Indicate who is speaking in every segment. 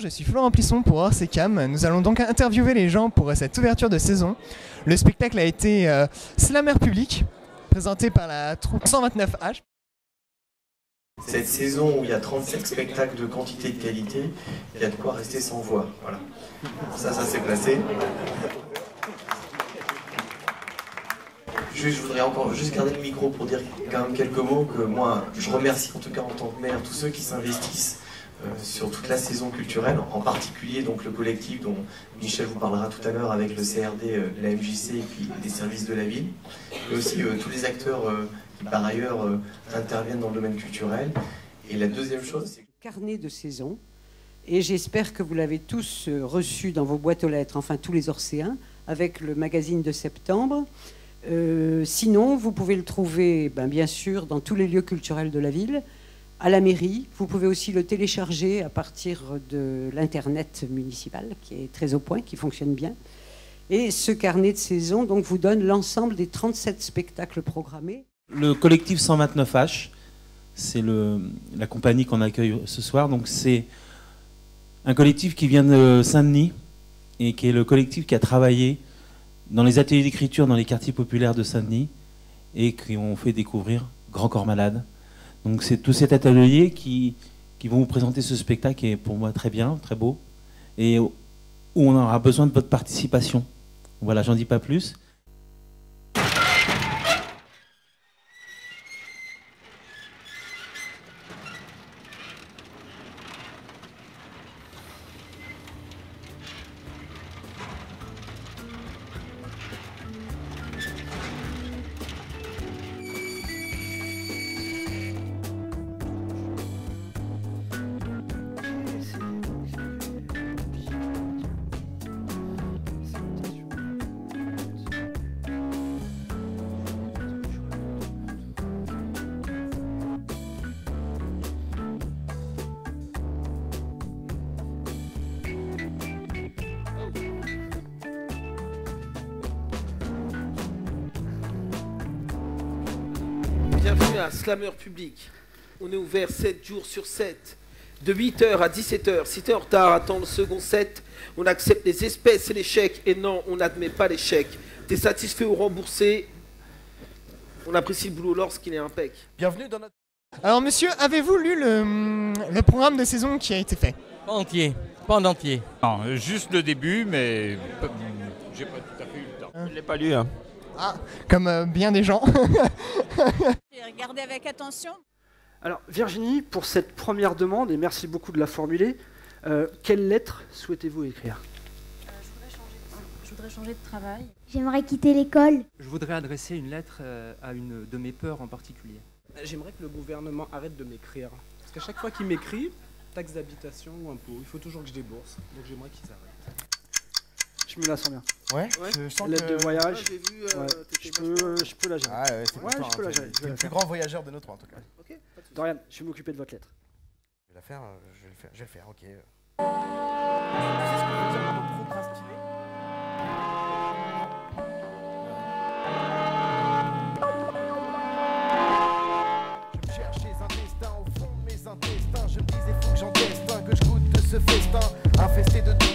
Speaker 1: je suis Florent Plisson pour Orsecam. Nous allons donc interviewer les gens pour cette ouverture de saison. Le spectacle a été euh, Slammer Public, présenté par la troupe 129H.
Speaker 2: Cette saison où il y a 35 spectacles de quantité et de qualité, il y a de quoi rester sans voix. Voilà. Ça, ça s'est. Juste, je voudrais encore juste garder le micro pour dire quand même quelques mots que moi, je remercie en tout cas en tant que maire tous ceux qui s'investissent sur toute la saison culturelle, en particulier donc le collectif dont Michel vous parlera tout à l'heure avec le CRD, euh, la MJC et puis les services de la ville, mais aussi euh, tous les acteurs qui par ailleurs interviennent dans le domaine culturel. Et la deuxième chose, c'est
Speaker 3: carnet de saison. Et j'espère que vous l'avez tous reçu dans vos boîtes aux lettres, enfin tous les Orcéens, avec le magazine de septembre. sinon, vous pouvez le trouver, ben, bien sûr, dans tous les lieux culturels de la ville à la mairie. Vous pouvez aussi le télécharger à partir de l'Internet municipal, qui est très au point, qui fonctionne bien. Et ce carnet de saison donc, vous donne l'ensemble des 37 spectacles programmés.
Speaker 4: Le collectif 129H, c'est la compagnie qu'on accueille ce soir. Donc c'est un collectif qui vient de Saint-Denis et qui est le collectif qui a travaillé dans les ateliers d'écriture dans les quartiers populaires de Saint-Denis et qui ont fait découvrir Grand Corps Malade, donc c'est tout cet atelier qui, qui vont vous présenter ce spectacle qui est pour moi très bien, très beau, et où on aura besoin de votre participation. Voilà, j'en dis pas plus.
Speaker 5: Bienvenue à Slammer Public. On est ouvert 7 jours sur 7. De 8h à 17h. Si tu es en retard, attends le second set. On accepte les espèces et les chèques. Et non, on n'admet pas les chèques. Tu es satisfait ou remboursé? On apprécie le boulot lorsqu'il est impec.
Speaker 1: Bienvenue dans notre... Alors monsieur, avez-vous lu le, le, programme de saison qui a été fait?
Speaker 6: Pas entier. Pas en entier.
Speaker 7: Non, juste le début, mais j'ai pas tout à fait eu le temps.
Speaker 6: Je l'ai pas lu. Hein.
Speaker 1: Ah, comme euh, bien des gens.
Speaker 8: Regardez avec attention.
Speaker 9: Alors Virginie, pour cette première demande, et merci beaucoup de la formuler, euh, quelle lettre souhaitez-vous écrire?
Speaker 8: Euh, je, voudrais changer, de travail.
Speaker 10: J'aimerais quitter l'école.
Speaker 11: Je voudrais adresser une lettre à une de mes peurs en particulier.
Speaker 12: J'aimerais que le gouvernement arrête de m'écrire. Parce qu'à chaque fois qu'il m'écrit, taxe d'habitation ou impôt, il faut toujours que je débourse. Donc j'aimerais qu'ils arrêtent.
Speaker 9: Je me la sens bien.
Speaker 1: Ouais, je sens
Speaker 9: Lettre
Speaker 1: que...
Speaker 9: de voyage.
Speaker 5: Vu,
Speaker 9: ouais. je, peux, je peux la gérer.
Speaker 1: Ah ouais, c'est
Speaker 9: ouais, je peux la gérer.
Speaker 1: le plus grand voyageur de notre en tout cas.
Speaker 5: Ok,
Speaker 9: Dorian, je vais m'occuper de votre lettre.
Speaker 1: Je vais la faire, je vais le faire, je vais le faire, ok.
Speaker 12: C'est ce que veut dire le mot procrastiner
Speaker 13: Je me cherchais un destin au fond de mes intestins. Je me disais, faut que j'en teste un, que je goûte de ce festin.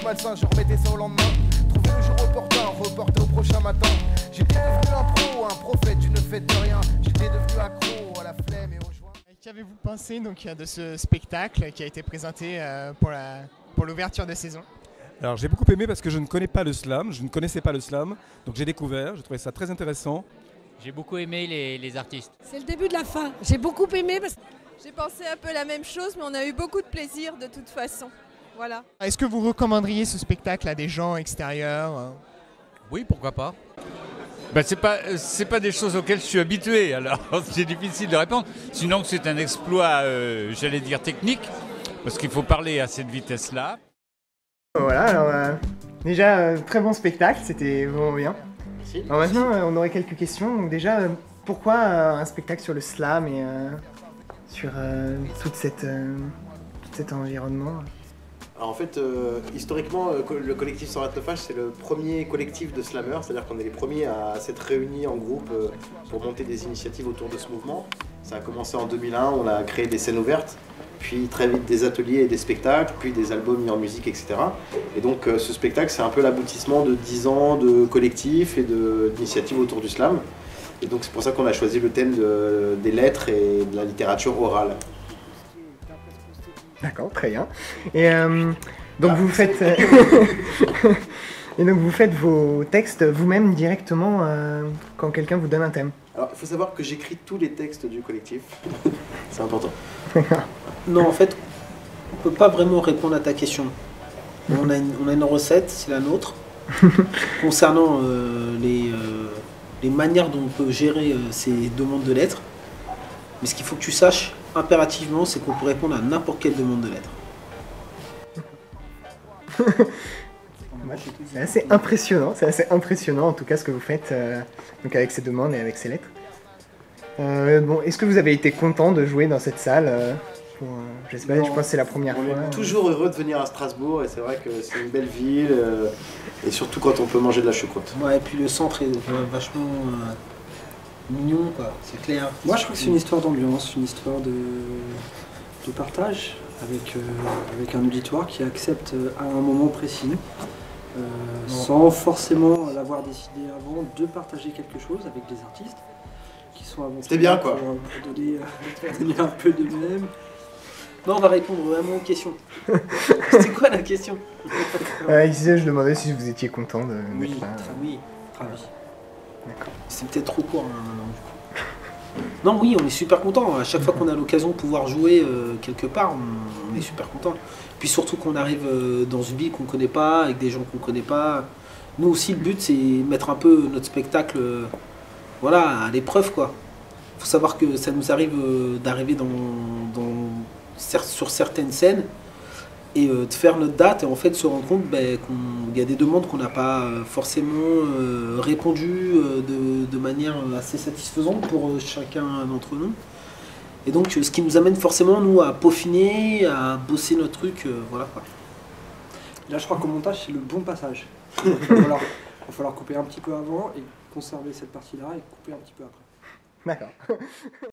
Speaker 13: Malsain, je remettais ça au lendemain. Trouver le jour opportun, reporter au prochain matin. J'étais devenu un pro, un prophète du ne fait de rien. J'étais devenu accro à la flemme et au joint.
Speaker 1: Qu'avez-vous pensé donc de ce spectacle qui a été présenté euh, pour la pour l'ouverture de saison?
Speaker 14: Alors j'ai beaucoup aimé parce que je ne connais pas le slam, je ne connaissais pas le slam, donc j'ai découvert, j'ai trouvé ça très intéressant.
Speaker 6: J'ai beaucoup aimé les, les artistes.
Speaker 15: C'est le début de la fin. J'ai beaucoup aimé parce
Speaker 16: J'ai pensé un peu la même chose, mais on a eu beaucoup de plaisir de toute façon. Voilà.
Speaker 1: Est-ce que vous recommanderiez ce spectacle à des gens extérieurs euh
Speaker 7: Oui, pourquoi pas ben, c'est pas c'est pas des choses auxquelles je suis habitué, alors c'est difficile de répondre. Sinon c'est un exploit, euh, j'allais dire technique, parce qu'il faut parler à cette vitesse-là.
Speaker 1: Voilà, alors euh, déjà euh, très bon spectacle, c'était vraiment bien.
Speaker 9: Merci.
Speaker 1: Alors maintenant euh, on aurait quelques questions. Donc déjà, euh, pourquoi euh, un spectacle sur le slam et euh, sur euh, toute cette, euh, tout cet environnement?
Speaker 10: Alors en fait, euh, historiquement, euh, le collectif 129H, c'est le premier collectif de slammer, c'est-à-dire qu'on est les premiers à s'être réunis en groupe euh, pour monter des initiatives autour de ce mouvement. Ça a commencé en 2001, on a créé des scènes ouvertes, puis très vite des ateliers et des spectacles, puis des albums mis en musique, etc. Et donc ce spectacle, c'est un peu l'aboutissement de 10 ans de collectif et d'initiatives autour du slam. Et donc c'est pour ça qu'on a choisi le thème de- des lettres et de la littérature orale.
Speaker 1: D'accord, très bien. Et euh, donc vous faites euh, et donc vous faites vos textes vous-même directement euh, quand quelqu'un vous donne un thème.
Speaker 10: Alors il faut savoir que j'écris tous les textes du collectif. c'est important.
Speaker 5: Non, en fait, on peut pas vraiment répondre à ta question. On a une, on a une recette, c'est la nôtre. Concernant euh, les, les manières dont on peut gérer ces demandes de lettres. Mais ce qu'il faut que tu saches impérativement, c'est qu'on peut répondre à n'importe quelle demande de lettres.
Speaker 1: C'est assez impressionnant, c'est assez impressionnant en tout cas ce que vous faites euh, donc avec ces demandes et avec ces lettres. Euh, bon, est-ce que vous avez été content de jouer dans cette salle euh, pour, euh, Je sais pas, je
Speaker 10: Non.
Speaker 1: pense que c'est la première
Speaker 10: On
Speaker 1: fois.
Speaker 10: est toujours heureux de venir à Strasbourg et c'est vrai que c'est une belle ville euh, et surtout quand on peut manger de la choucroute.
Speaker 5: Ouais, et puis le centre est euh, vachement euh, mignon, quoi. C'est clair.
Speaker 9: Moi, je trouve que c'est une histoire d'ambiance, une histoire de, de partage avec, euh, avec un auditoire qui accepte euh, à un moment précis, euh, sans forcément l'avoir décidé avant, de partager quelque chose avec des artistes qui sont avant
Speaker 10: C'était bien, quoi.
Speaker 9: Pour, pour donner, euh, pour donner un peu de même.
Speaker 5: Non, on va répondre vraiment aux questions. C'est quoi la question?
Speaker 1: Euh, ici, je demandais si vous étiez content de
Speaker 5: Oui,
Speaker 1: là.
Speaker 5: très- oui, ravi. C'est peut-être trop court hein. Non, oui, on est super content. À chaque fois qu'on a l'occasion de pouvoir jouer euh, quelque part, on, est super content. Puis surtout qu'on arrive euh, dans une ville qu'on connaît pas, avec des gens qu'on connaît pas. Nous aussi, le but, c'est mettre un peu notre spectacle euh, voilà, à l'épreuve, quoi. faut savoir que ça nous arrive d'arriver sur certaines scènes et euh, de faire notre date et en fait se rendre compte ben, qu'il y a des demandes qu'on n'a pas euh, forcément euh, répondu euh, de, de manière assez satisfaisante pour chacun d'entre nous. Et donc ce qui nous amène forcément nous à peaufiner, à bosser notre truc, euh, voilà quoi.
Speaker 9: Là, je crois qu'au montage, c'est le bon passage. Il va falloir, il va falloir couper un petit peu avant et conserver cette partie-là et couper un petit peu après.
Speaker 1: D'accord.